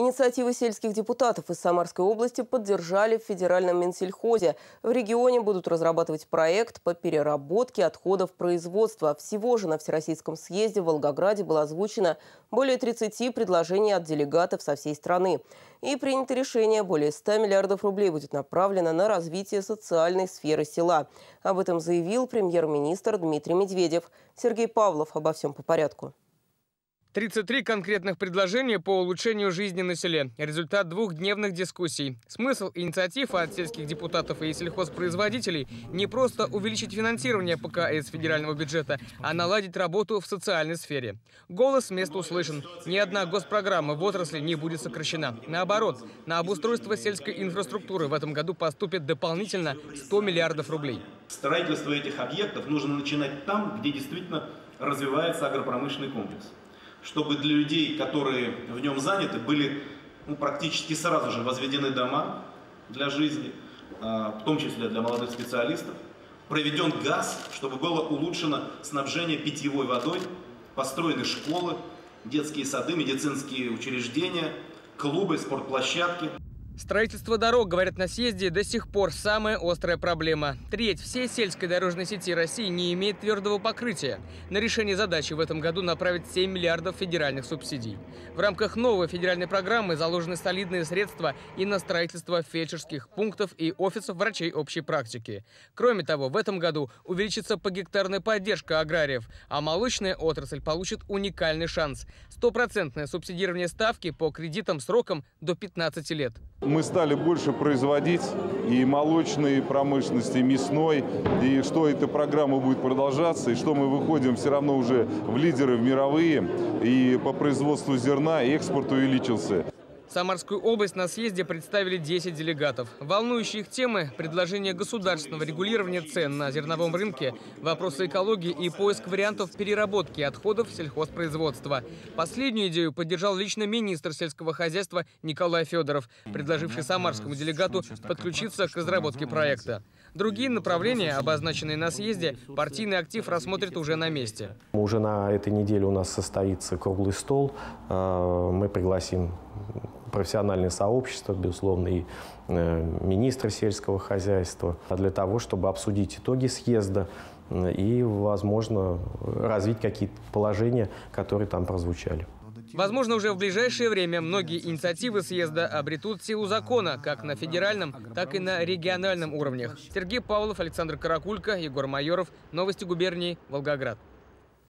Инициативы сельских депутатов из Самарской области поддержали в федеральном Минсельхозе. В регионе будут разрабатывать проект по переработке отходов производства. Всего же на Всероссийском съезде в Волгограде было озвучено более 30 предложений от делегатов со всей страны. И принято решение, более 100 миллиардов рублей будет направлено на развитие социальной сферы села. Об этом заявил премьер-министр Дмитрий Медведев. Сергей Павлов обо всем по порядку. 33 конкретных предложения по улучшению жизни на селе. Результат двухдневных дискуссий. Смысл инициатив от сельских депутатов и сельхозпроизводителей не просто увеличить финансирование ПК из федерального бюджета, а наладить работу в социальной сфере. Голос с услышан. Ни одна госпрограмма в отрасли не будет сокращена. Наоборот, на обустройство сельской инфраструктуры в этом году поступит дополнительно 100 миллиардов рублей. Строительство этих объектов нужно начинать там, где действительно развивается агропромышленный комплекс чтобы для людей, которые в нем заняты, были ну, практически сразу же возведены дома для жизни, а, в том числе для молодых специалистов, проведен газ, чтобы было улучшено снабжение питьевой водой, построены школы, детские сады, медицинские учреждения, клубы, спортплощадки. Строительство дорог, говорят на съезде, до сих пор самая острая проблема. Треть всей сельской дорожной сети России не имеет твердого покрытия. На решение задачи в этом году направить 7 миллиардов федеральных субсидий. В рамках новой федеральной программы заложены солидные средства и на строительство фельдшерских пунктов и офисов врачей общей практики. Кроме того, в этом году увеличится погектарная поддержка аграриев, а молочная отрасль получит уникальный шанс – стопроцентное субсидирование ставки по кредитам сроком до 15 лет. Мы стали больше производить и молочной промышленности, и мясной, и что эта программа будет продолжаться, и что мы выходим все равно уже в лидеры в мировые, и по производству зерна экспорт увеличился. Самарскую область на съезде представили 10 делегатов. Волнующие их темы – предложение государственного регулирования цен на зерновом рынке, вопросы экологии и поиск вариантов переработки отходов сельхозпроизводства. Последнюю идею поддержал лично министр сельского хозяйства Николай Федоров, предложивший самарскому делегату подключиться к разработке проекта. Другие направления, обозначенные на съезде, партийный актив рассмотрит уже на месте. Уже на этой неделе у нас состоится круглый стол. Э, мы пригласим профессиональное сообщество, безусловно, и э, министра сельского хозяйства, для того, чтобы обсудить итоги съезда э, и, возможно, развить какие-то положения, которые там прозвучали. Возможно, уже в ближайшее время многие инициативы съезда обретут силу закона как на федеральном, так и на региональном уровнях. Сергей Павлов, Александр Каракулько, Егор Майоров. Новости губернии. Волгоград.